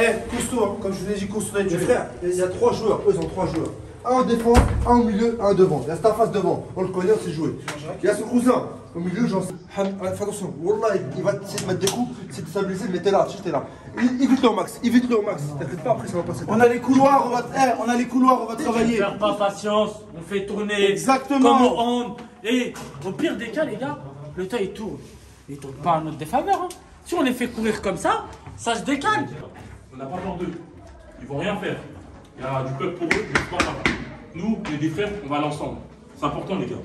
Eh, costaud, hein, comme je vous ai dit, d'être frère. Il y a trois joueurs, eux sont trois joueurs. Un en défense, un au milieu, un devant. Il y a Stafas devant, on le connaît, on sait jouer. Il y a son cousin au milieu, j'en sais. Ah, Fais attention, Wallah, il- va essayer de mettre des coups, c'est de stabiliser, mais t'es là, t'es là. Évite-le au max, évite-le au max. T'inquiète pas, après ça va passer. On a les couloirs, on va, eh, on a les couloirs, on va travailler. Pas patience, on fait tourner Exactement. comme hand. Et au pire des cas, les gars, le temps il tourne. Il tourne pas à notre défaveur. hein. Si on les fait courir comme ça, ça se décale. N'a pas peur d'eux. Ils vont rien faire. Il y a du peuple pour eux, du sport là-bas. Nous, les frères, on va aller ensemble. C'est important, les gars.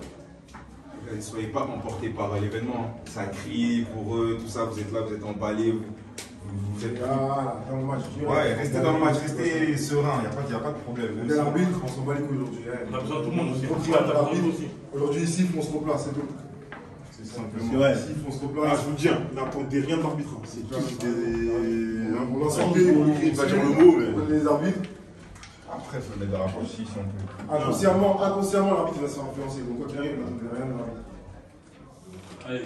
Ne soyez pas emportés par l'événement. Ça crie pour eux, tout ça. Vous êtes là, vous êtes emballés. Vous, êtes. Ah, dans le match. Ouais, restez dans le match, restez serein. Il n'y a, pas- y a pas de problème. Même si- on s'en bat les couilles aujourd'hui. hein. On a besoin de tout le monde aussi. Aujourd'hui, ici, on se replace, c'est tout. Simplement. Ah, replace. je vous dis, hein, n'attendez rien de l'arbitre. hein. C'est tous des. On lance un On peu, va dire le mot, mais. les arbitres. Après, il faut mettre de la franchise si on peut. Inconsciemment, inconsciemment, l'arbitre va se faire influencer. Donc, quoi qu'il arrive, n'attendez rien de l'arbitre. Allez.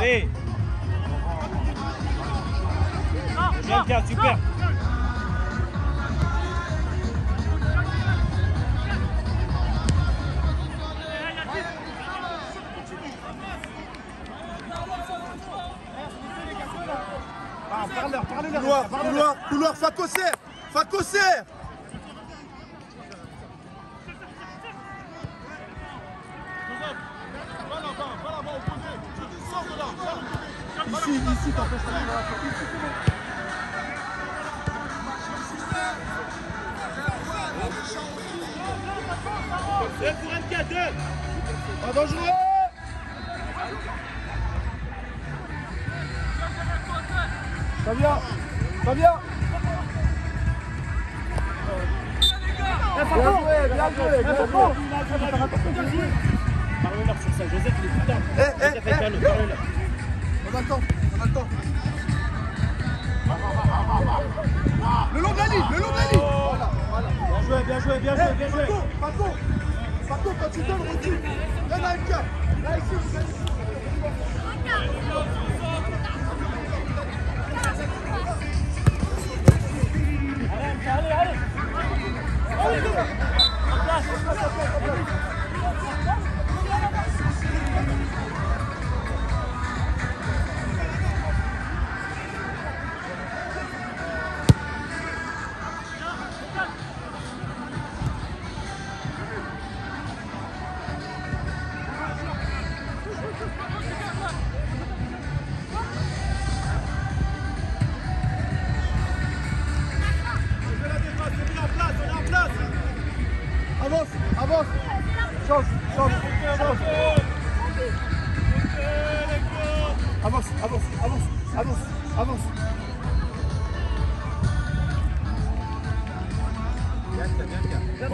Sí.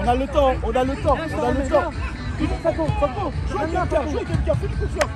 On a le temps, on a le temps, on a le temps. Faco, Faco, jouez quelqu'un, jouez quelqu'un, fais une confiance.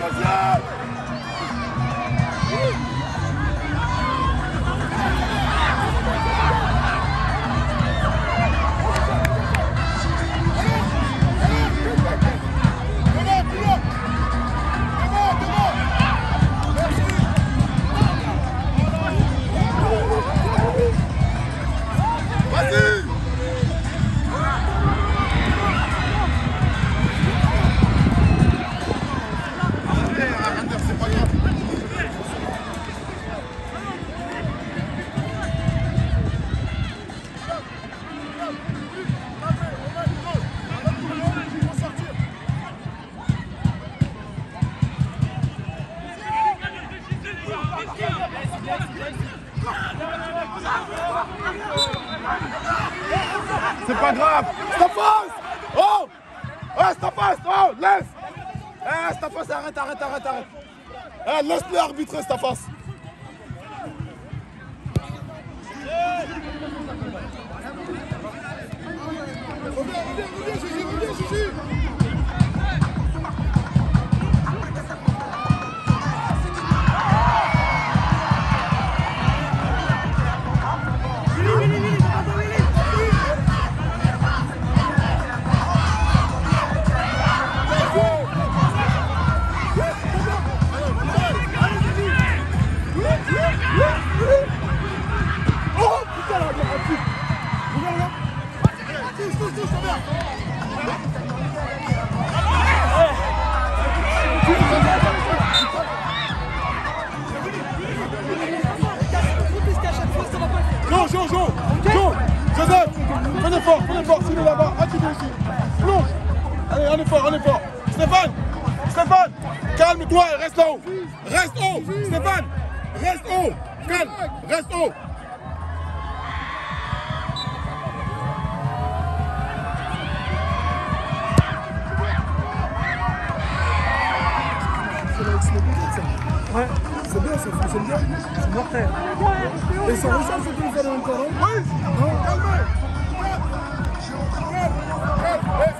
Because, yeah. Un effort, un effort Stéphane Stéphane Calme-toi et reste là-haut Reste haut Stéphane. Reste haut Calme Reste haut. Ouais, c'est bien, ça fonctionne bien. C'est mortel. Et ça recharge surtout une fois dans le temps, non Oui Calmez Allez,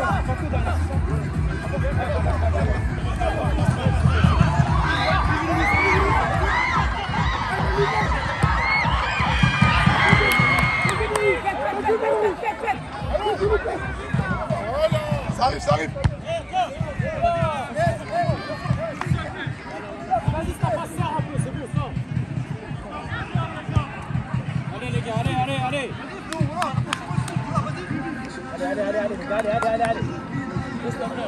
Ça arrive, ça arrive Allez les gars, allez, allez, allez Allez, allez, allez, allez, allez, allez, allez, allez. Laisse tomber.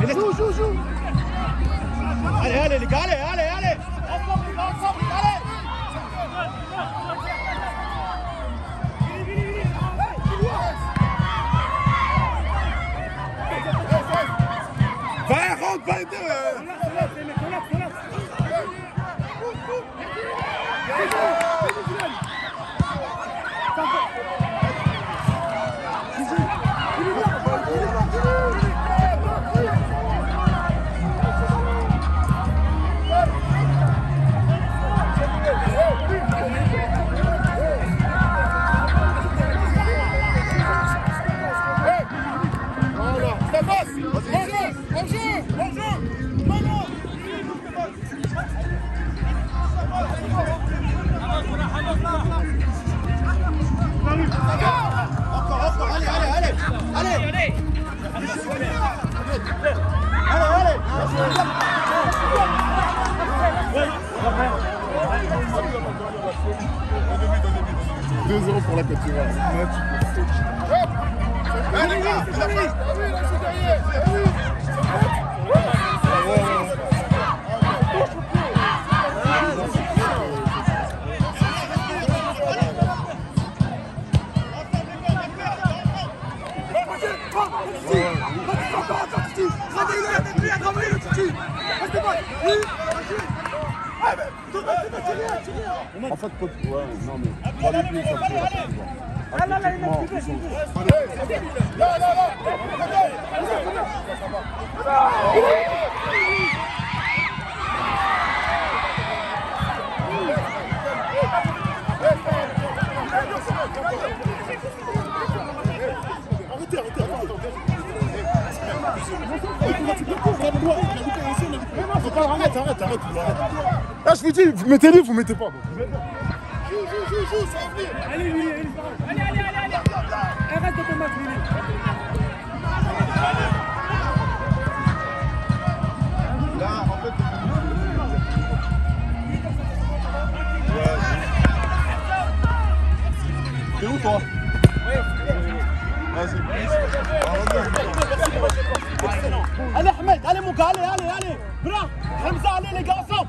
Allez, joue, joue, joue Allez, allez les gars, allez, allez, allez Là, je vous mettez pas. Joue, joue, joue, joue, ça va venir. Allez, Willy, allez, allez, allez, allez, allez. Arrête de ton match, Willy. Là, en fait, T'es où toi? Vas-y. Allez, Ahmed, allez, mon gars, allez, allez, allez. Bra, Hamza, allez, les gars, ensemble.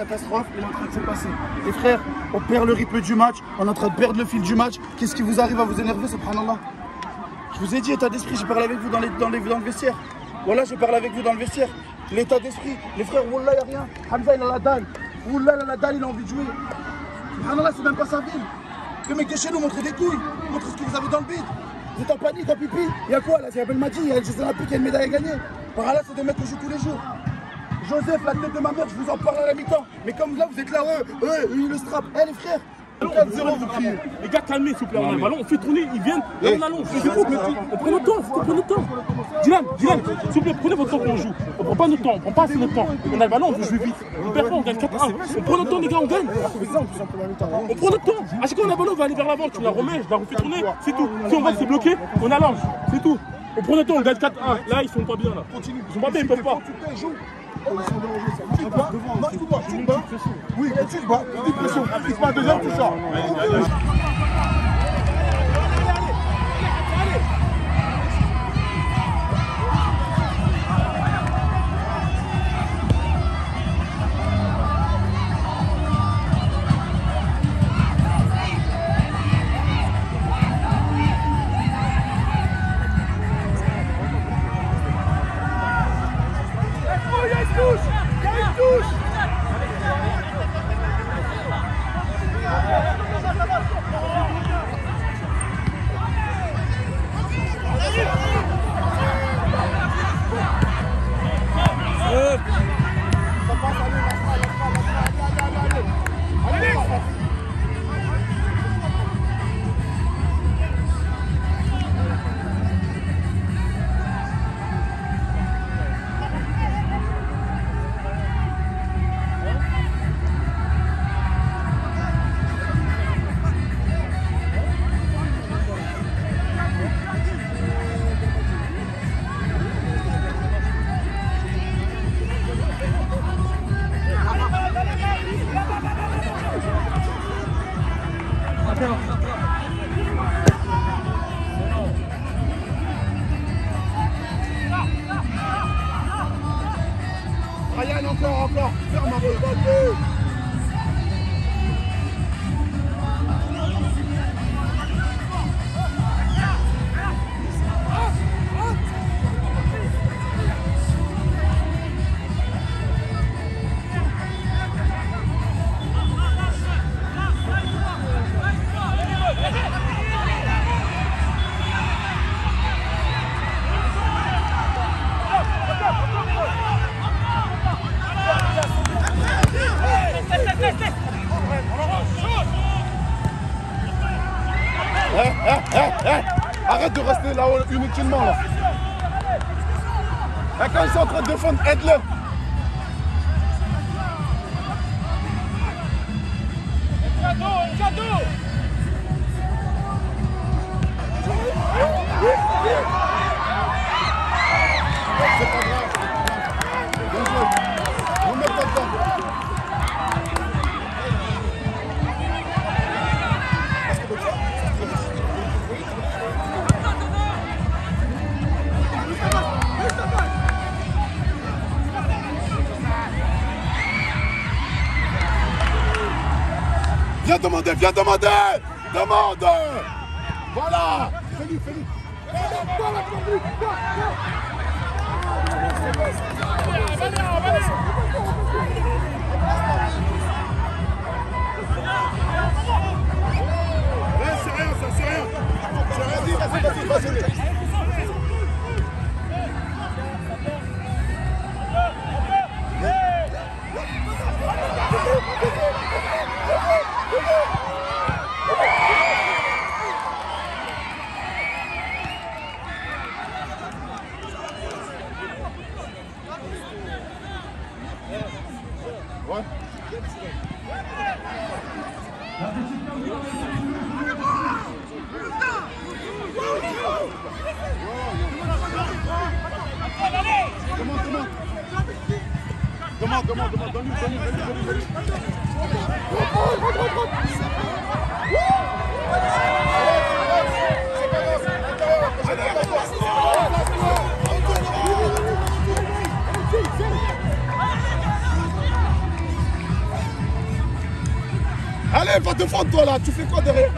catastrophes, il est en train de se passer. Les frères, on perd le rythme du match, on est en train de perdre le fil du match. Qu'est-ce qui vous arrive à vous énerver, subhanallah? Je vous ai dit, état d'esprit, j'ai parlé avec vous dans, dans, dans le vestiaire. Voilà, j'ai parlé avec vous dans le vestiaire. L'état d'esprit, les frères, Wallah, il n'y a rien. Hamza, il a la dalle. Wallah, il a la dalle, il a envie de jouer. Subhanallah, c'est même pas sa ville. Le mec de chez nous, montrez des couilles. Montrez ce que vous avez dans le bide. Vous êtes en panique, en pipi. Il y a quoi là? C'est Abel Madi, il y a les Jeux Olympiques, il y a une médaille à gagner. Par là, c'est des mecs que je joue tous les jours. Joseph, la tête de ma mère, je vous en parle à la mi-temps. Mais comme là, vous êtes là, eux, eux, eux, le strap. Eh les frères 4-0, vous criez. Les gars, calmez, s'il vous plaît. On a le ballon, on fait tourner, ils viennent, et on allonge. On prend notre temps, qu'on prenne notre temps. Dylan, Dylan, s'il vous plaît, prenez votre temps quand on joue. On prend pas notre temps, on prend pas assez notre temps. On a le ballon, on veut jouer vite. On perd pas, on gagne 4-1. On prend notre temps, les gars, on gagne. On prend notre temps. À chaque fois qu'on a le ballon, on va aller vers l'avant. Tu la remets, je la refais tourner, c'est tout. Si on voit que c'est bloqué, on allonge. C'est tout. On prend notre temps, on gagne 4-1. Là, ils sont pas bien là. Ils sont pas bien, ils peuvent pas. Non, tu bats. Tu te bats. Oui, tu te bats. Petite pression. Il se bat deuxième, tu sors. Eh, arrête de rester là-haut inutilement là. Eh, quand ils sont en train de défendre, aide-le. C'est pas grave. Viens demander, viens demander. Demande. Voilà. Fais-lui, fais-lui. Ouais, c'est rien, ça, c'est rien. Dis, vas-y, vas-y, vas-y toi là, tu fais quoi derrière?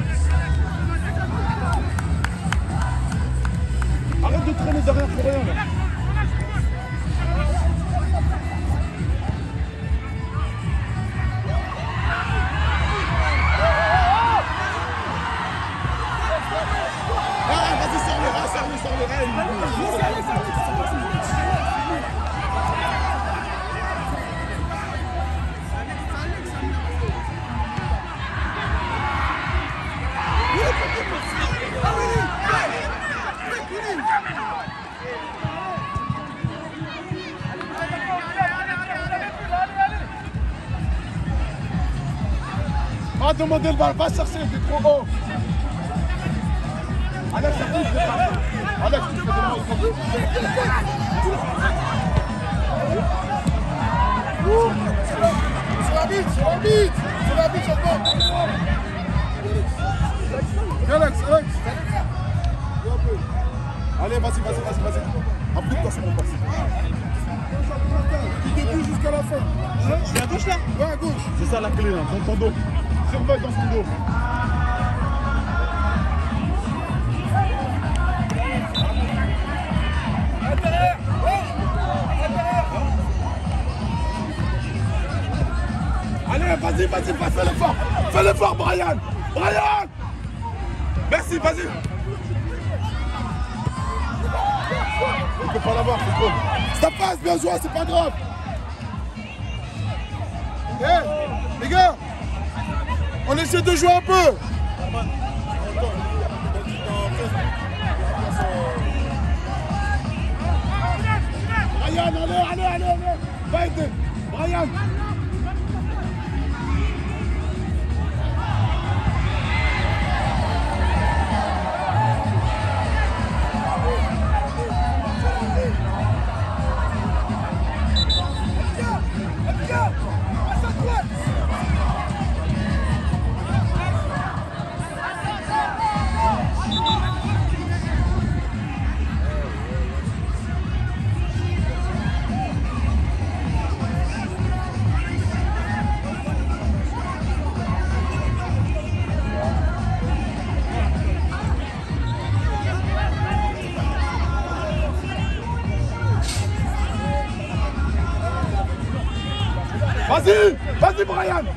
Demander le bal, va chercher, t'es trop haut. Alex, c'est pas- Alex, tu fais C'est la bite, c'est la bite C'est la bite, Viens Alex, Alex Allez, vas-y, vas-y, vas-y, vas-y. Applique-toi sur mon passe Du début jusqu'à la fin. Je vais à gauche là? Ouais, à gauche. C'est ça la clé, là, dans ton dos Dans Allez, vas-y, vas-y, vas, fais l'effort. Fais l'effort, Brian. Brian. Merci, vas-y. Il peut pas l'avoir, c'est. Ça passe, bien joué, c'est pas grave On essaie de jouer un peu Vas-y, Brian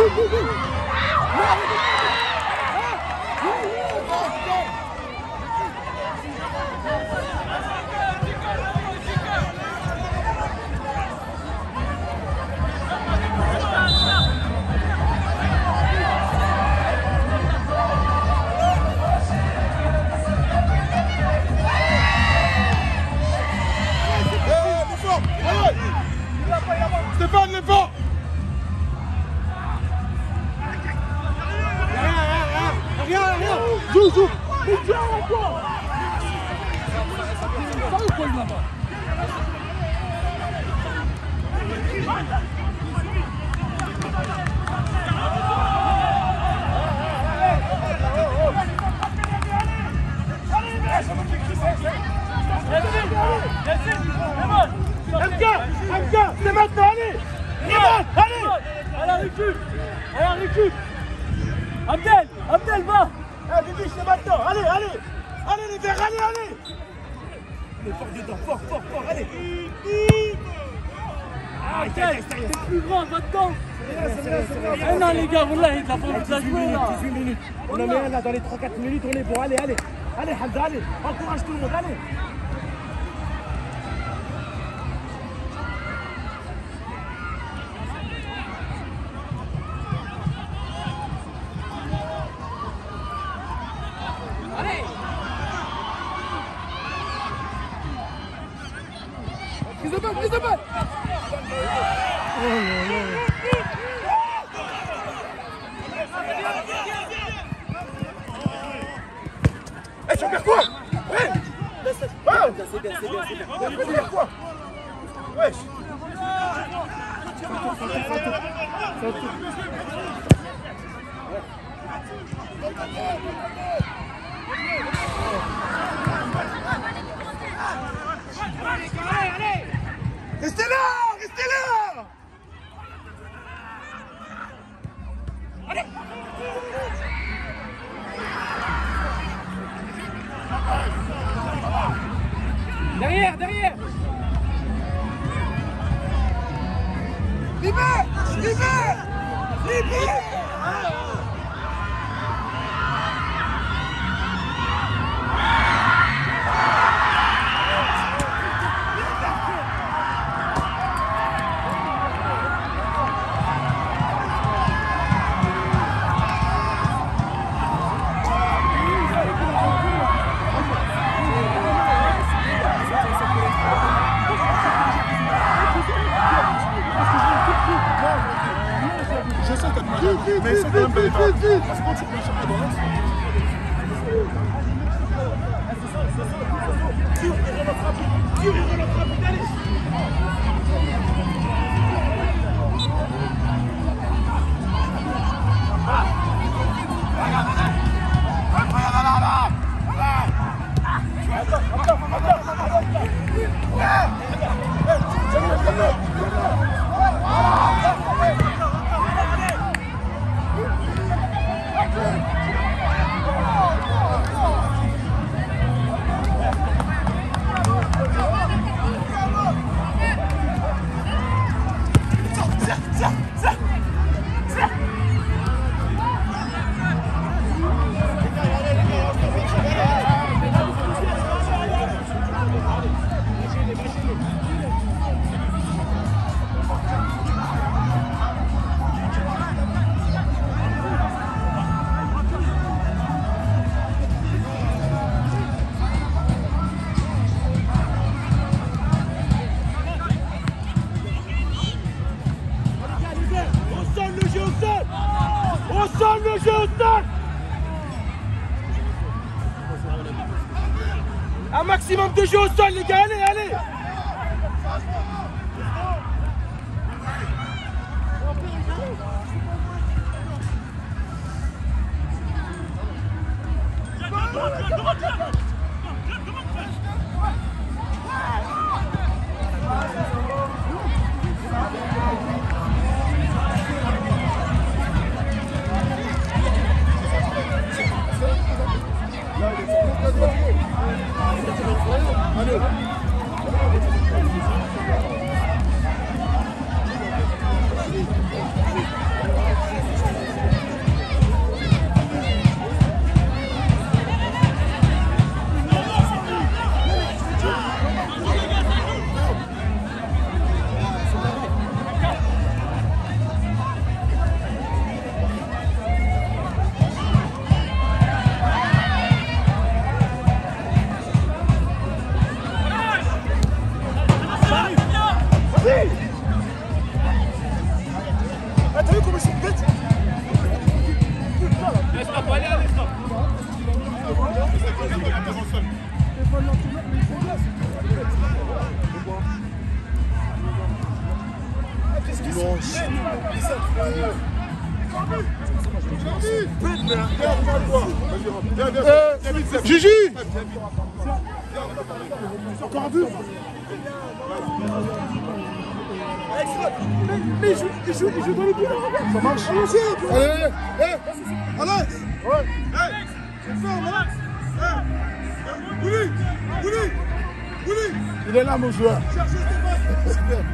Eh, Abdel Abdel, va Eh, Bibi, c'est maintenant Allez, allez Verts, allez, allez. Allez, fort dedans, fort, fort, fort, allez. Ah, t'es plus grand, va dedans Eh non, les gars, Wallah, il a pas de la jouer, là. 18 minutes. On en met un là dans les 3-4 minutes, on est bon, allez, allez. Allez, Hamza, allez. Encourage tout le monde, allez Prise de balle, prise de balle Eh, tu vas faire quoi Ouais Ouais C'est bien, c'est bien, c'est bien. Tu vas faire quoi Wesh Restez Libera! Maximum de jeu au Mais je, je, je dois les dire Ça marche. Allez, allez, allez. Alex Ouais ferme, Il est là, mon joueur. Cherchez Stéphane.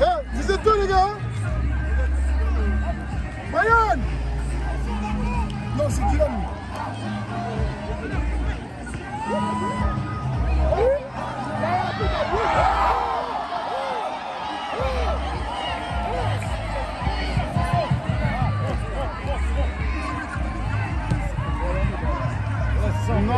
Eh, vous êtes deux, les gars Bayern Non, c'est Dylan.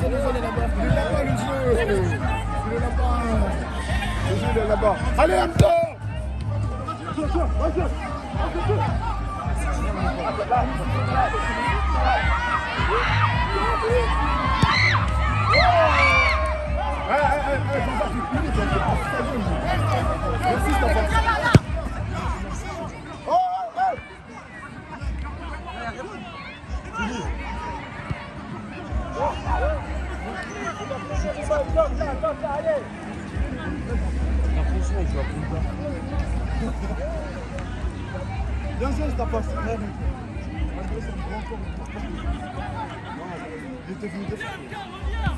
C'est le vol là-bas. Le lapin, le jeu. Le lapin. Le jeu là-bas. Allez, Hamza Merci, Wow, it is beautiful.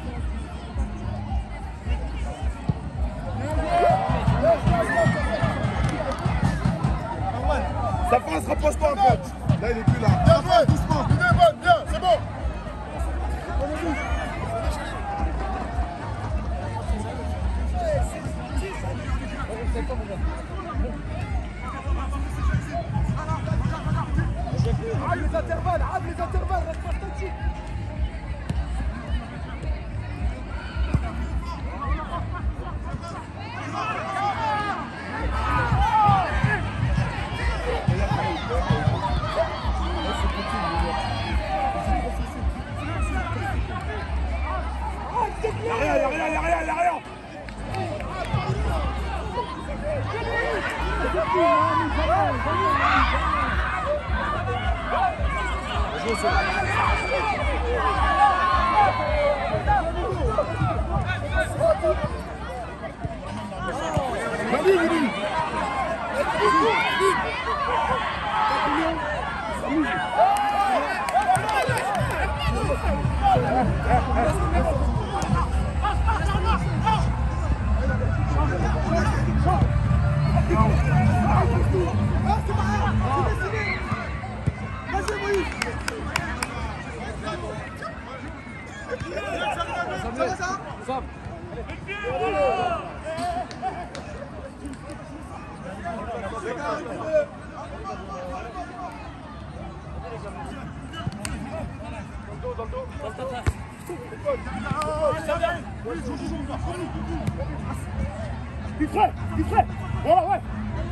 Il prêt, il prêt. Voilà, ouais.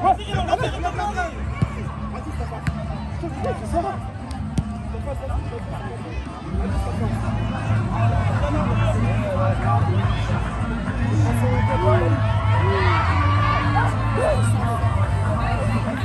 Vas-y,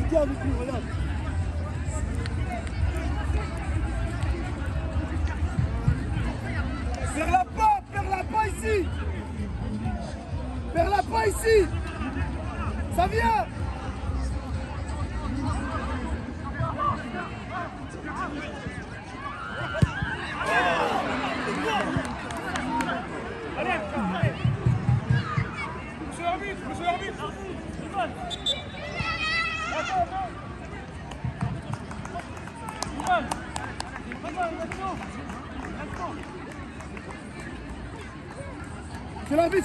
quelqu'un avec lui,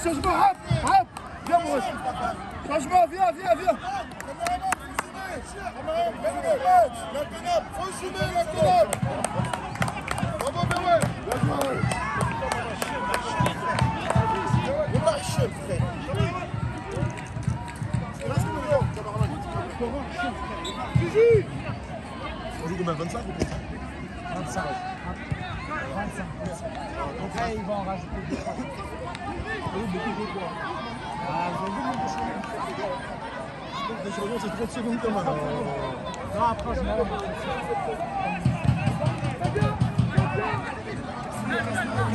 C'est l'arbitre, Des changements, c'est 30 secondes quand même.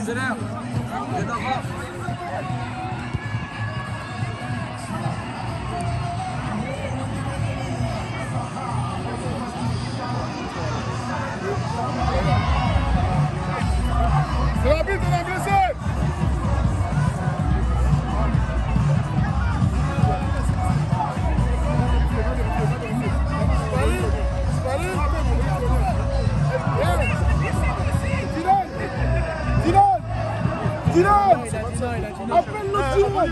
C'est l'arbitre, on a blessé Dylan Dylan Appelle le Dylan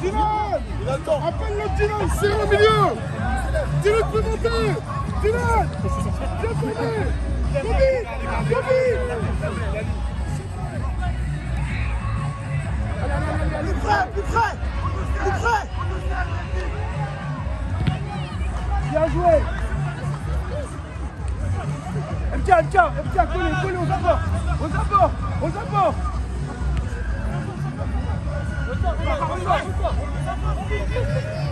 Dylan Dylan Appelle le Dylan, au milieu Dylan peut Dylan Viens tomber Bien joué MK, MK, MK, collez, collez aux abords Aux abords Aux abords Oui,